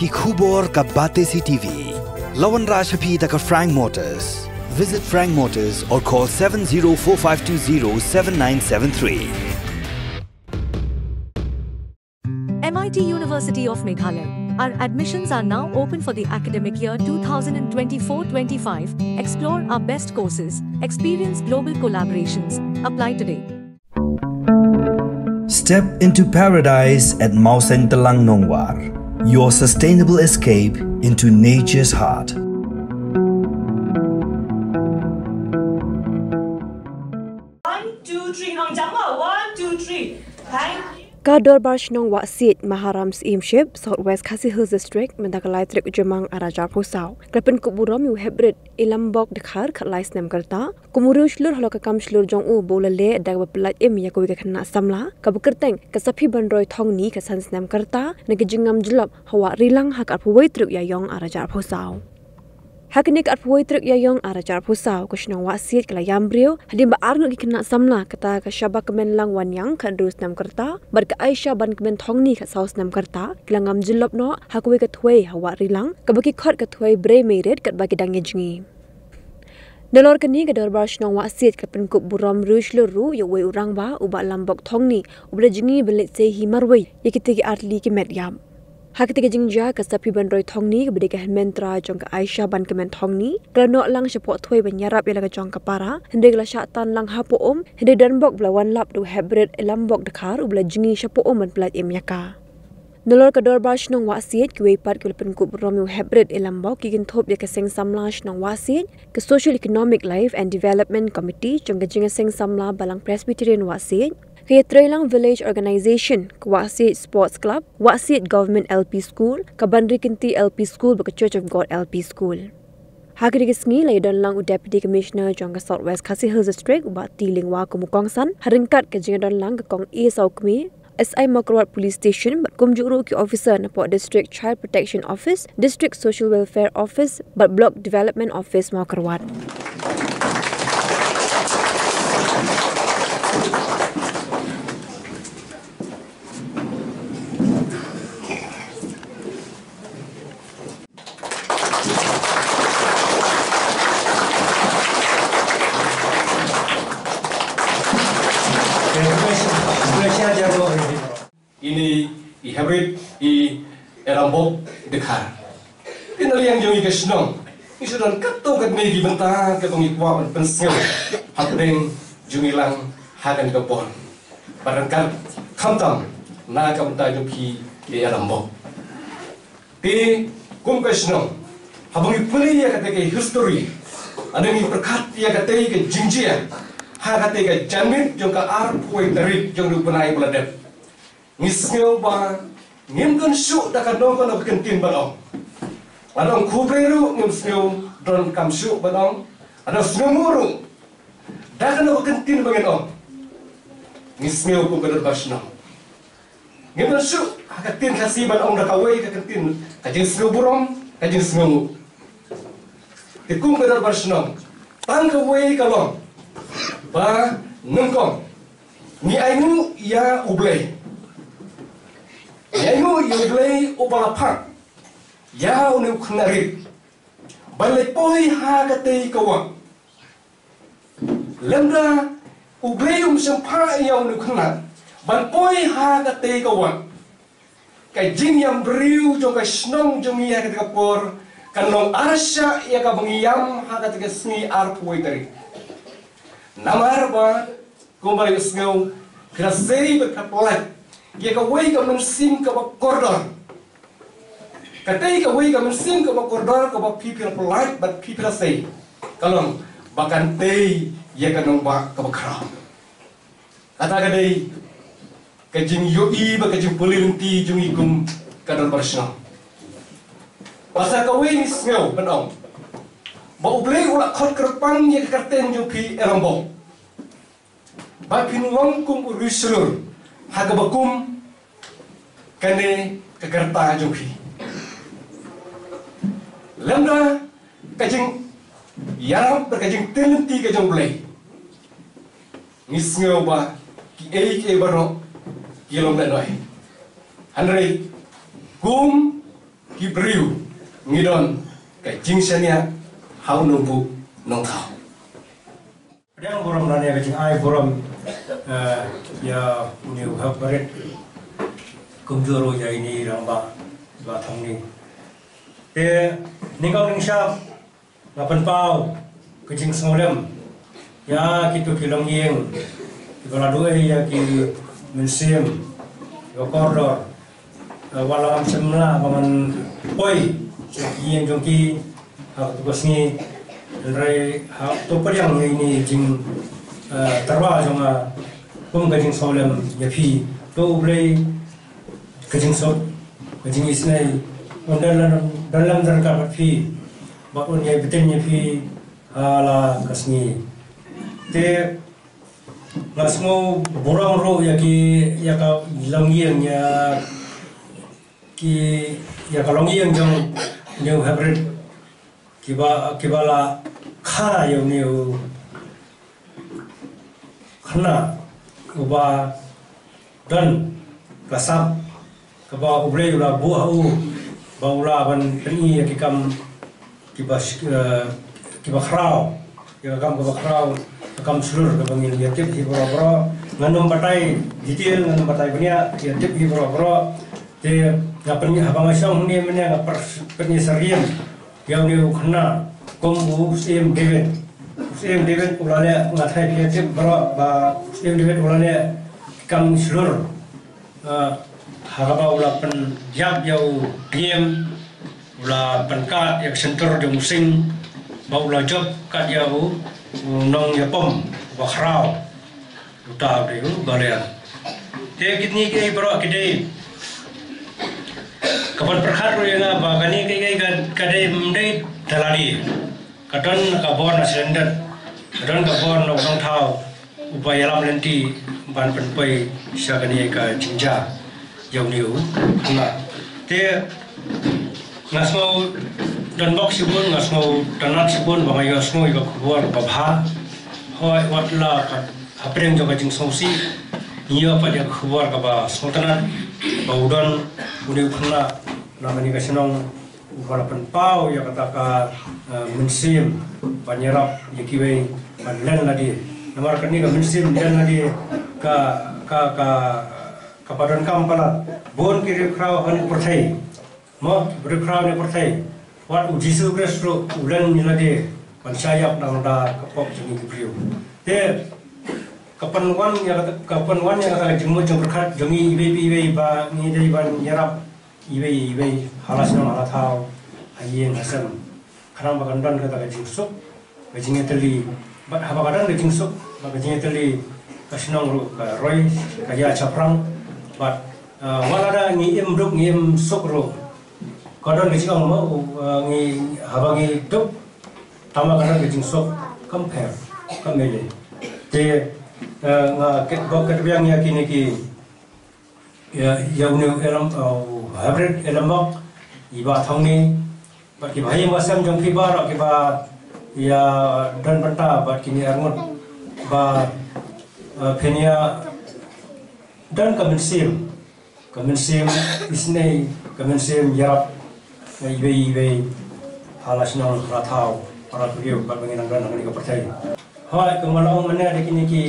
ki khubor ka bate si TV. Lawan Rajhapi da ka Frank Motors. Visit Frank Motors or call 7045207973. MIT University of Meghalaya. Our admissions are now open for the academic year 2024-25. Explore our best courses, experience global collaborations. Apply today. Step into paradise at Mausen Telang Nongwar, your sustainable escape into nature's heart. Thank you. Kador Barshnong Wa Sit Maharams Imship, Southwest Khasi Hills District, Mendakalai Trik Ujamang Arajar Pusau. Klepen Kuburom Yu Hebrid Ilambok Dekhar Khatlai Snem Kerta, Kumuru Shlur Halo Kakam Shlur Jong U Bola Le Dag Bapelat Im Yakowi Kakana Samla, Kabukerteng Kasapi Bandroi Thong Ni Kasan Snem Kerta, Negejingam Julap Hawa Rilang Hak Arpuwai Trik Yayong Arajar Pusau. Hakinik at puai truk yayong ara jar pusau. Ko shnong wa sit kala yambrio hadim ba arno gi kena samla kata ka shaba kemen lang wanyang kan rus nam kerta. Bar ka aisha ban kemen thongni ka saus nam kerta. Kilangam jilop no hakwe ka thwei hawa rilang ka baki khot ka thwei bre meiret kat baki dang jingi Dalor kini ke dorbar shnong wa sit ka pen kup buram rush lo ru yo we urang ba uba lambok thongni ubra jingi belit se hi marwei. Yekiti ki artli ki met yam Hakiti kejing ja ka sapi ban roi thong ni ke bede ka mentra jong ka Aisha ban ke men thong ni kala no lang sepok thoi ban yarap ya ka jong ka para hende la sha tan lang ha po om hende dan bok bla wan lap du hybrid elam bok de khar ubla jingi sha po om ban plat em yaka. Nolor ka dorbar shnong wa siet ki weipat ki pen ku romu hybrid elam bok ki gin thop ya ka seng samla shnong wa siet ka social economic life and development committee jong ka jinga seng samla balang presbyterian wa Trailang Village Organization, Kwasi Sports Club, Wasi Government LP School, Kabandri Kinti LP School, baka Church of God LP School. Hagiri kisngi lay dan lang u Deputy Commissioner jong ka Southwest Khasi Hills District ba tiling wa kumukong san haringkat ka jinga dan lang ka kong e saw kmi SI Makarwat Police Station bat kumjuru ki officer na po District Child Protection Office, District Social Welfare Office, bat Block Development Office Makarwat. Kat me gi benta ke tong i kwa ban pensel hapdeng jong i lang hagan ka pon barangkal khamtam na ka benta jong ki i erambok ti kum habang i puli ya kate ke history. Adang i perkat ya kate ke jingjia ha kate ke janmit jong ka ar puai tarik jong du penai beladep ngisngeu ba ngim kan su da kan dong kan kan tin ba dong adong kubreru ngim sneu don kam su ba dong adong sneu muru da kan kan tin ba dong ngisngeu ku kan ba shna ngim kan su ka tin kasi ba dong da ka wei ka kan tin ka jing sneu burom ka jing sneu ti kum kan ba shna tang ka wei ka long ba ngom ni ainu ya ublei Yayu yuglei ubala bởi lấy bôi ha cái tì cầu à lần ra ubeyum sem pa yêu nu khna ban poi ha ka te ko wan kai jing yam riu cho cái snong jo mi ka ka por kan nong arsha ya ka bang yam ha ka te sni ar poi tari namar ba ko ba yu sngo kraseri ba ka pole ye ka wei ka men sim ka ba kordon katai ka wei ka mensim ka ba kordor ka ba pipi na polite but pipi na say kalong bakan tei ya ka nong ba ka ba kram kata ka dei ka jing yo i ba ka jing polilenti jung ikum ka dor barsna Pasal ka wei ni smell penong ba ublei ula khot kerpang ya ka karten jung pi erambong ba pinulong kum urusulur hagabakum kane kagarta joki lamda kajing yaram berkajing telenti kajing blay ngisngeu ba ki ei ke baro kilom na noy. Hanrei kum kibriu ngidon ka jingsania hau nungbu nong thao Yang borom nanya kecing ai borom eh, ya new hab baret kumjoro ya ini ramba ba thong ni. Te ningkau ning syap ngapan pau kecing semolem ya kitu kilong yeng kala dua ya ki mensim yo koridor walam semla paman poi yeng jongki hak tugas ni rai ha to yang ini jing terwa jonga kum gajing solem ya phi. To ulai gajing so gajing isnai dalam dalam darka phi ba un ya beten ya phi ala kasni. Te ngasmo borang ro ya ki ya ka langiang ya ki ya ka langiang jong new hybrid. Kiba kibala kha yo new khana. Kuba dan kasap kaba ubre ula bu au tani ya kikam kiba kiba khrau ya kam kiba khrau kam sulur kaba ngil ya tip hi bro bro nganum batai detail nganum batai punya ya tip hi bro bro te ngapen abang asong ni menya ngapar penye seriam yang ni khana kom u sim david sim david ulale ngathai phe tip bro ba sim david ulale kam sulur haraba ula pen jab yau game ula pen ka yak center jong sing job ka yau nong ya pom ba khrau uta de u balean te kitni ke bro kide kapan perkhat ro yang ba kani ke ke kade daladi kadon ka bon kadon ka bon no nong thau. Upaya lam lenti ban pen pai syagani ka dầu nhiều là thế ngasmo dan bok sibun ngasmo tanat sibun ba ngayo smo iba kubuar ba bha hoi wat la ka apreng jo kajing sosi iyo pa dia kubuar ka ba sultanat ba udon udi khna namani ka sinong wala pen pau ya kata ka mensim panyerap yakiwe len ladi namar kani ka mensim len ladi ka ka ka kapadan kam pala bon kiri krau han perthai mo bre krau ne perthai wat jisu kristo ulan ni lade pansayap nang da kapok jini kipriu. Te kapan wan ya kapan wan ya kata jemu jeng berkat jengi ibe ibe ba ni dai ban yarap ibe ibe halas nang ala thau ayeng hasam karang bagan dan kata jing suk bajing teli bat haba kadang jing suk bajing teli kasinong ru ka roy kaya caprang but uh, walada ngi im duk ngi im sukro kadon ngi chong mo uh, ngi haba ngi duk tama kadon ngi jing sok compare kamele te uh, nga ket bok ket biang ya kini ki ya ya unu elam hybrid elamok iba thong ni. But ki bhai masam jong ki ba ro ki ba ya dan banta but kini arngot. Ba phenia dan kemensim. Kemensim isnei kemensim yarap ibe ibe halas nol ratau. Para tujuh kat penginan dan angin kepercayaan hai kemalau mana di kini ki?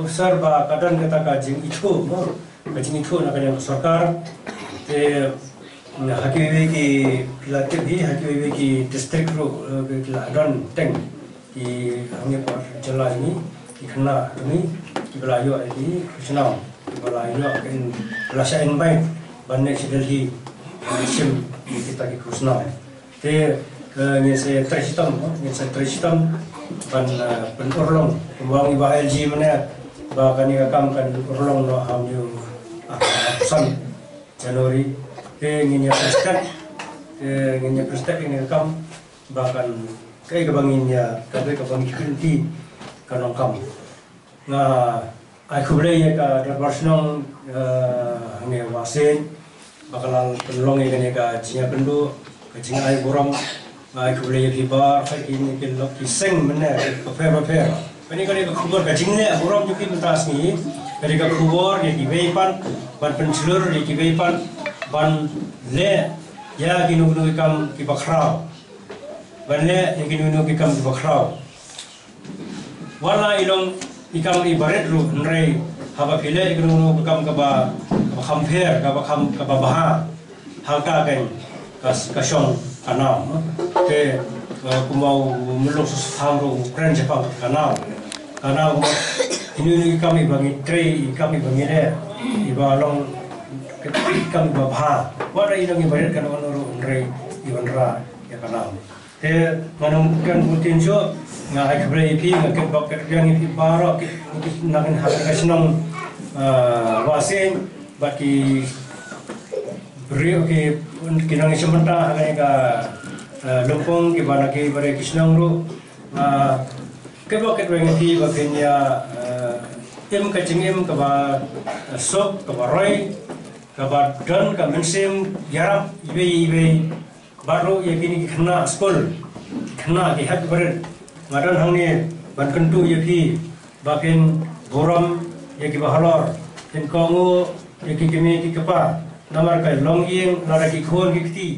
Observe ba kadang kata kajing itu kajing itu nak yang sarkar. Te hakiwi ki pilatip hi hakiwi ki district ro ladan teng ki angin par ini ki kena demi ki belayu ini senang ino akin rasa en baik sidel hi sim kita ki kusna te ni se trisitam ni se trisitam ban iba LG mana ba kani ka kam kan urlong no ham yu san Januari te ni nya prestek te ni nya prestek ni kam bahkan kai ka bangin ya ka ka bangin kunti kanong kam nga kubre ye ka darbar sinong nge wasin bakalan penlong ye ka jinya pendu ka jinya ai boram ai kubre ye fa ki ni ke lok ki seng mena ka fe ba fe Kani kani ka kubur ka jingne boram juki mentas ni kani ka kubur ye ki veipan ban pensilur ye ki veipan ban le ya kinu kinu ikam ki bakrau. Banle ya kinu kinu ikam ki bakrau. Wala ilong ikam ibaret ru nrei. Haba pile kinu kinu ikam ka ba ka khamper ka ba kham ka ba baha. Halka kan kas kasong kanam. Ke kumau meluk susah ru kren jepang kanam. Kanam ini ini kami bangi tre kami bangi le iba long kami babha wala ilang ibarat kan ono nrei iban ra ya kanam te manung kan butin jo nga ai kbre ipi nga ke bak yang ipi baro ke nakin hak ka sinong wasen baki beri ke kinang sementa hanya ka lumpong ke bana ke bare kisnang ru ke ke yang ipi bakin ya em ka cingem ka ba sop ka roy ka ba dan ka mensim yarap ibe ibe baru ya kini kena skol kena ke hat ber ngadan hangni ban kentu ya ki bakin boram ya ki bahalor. Ken kongo ya ki kemi ki kapa namar kai long yeng lara ki khon ki kti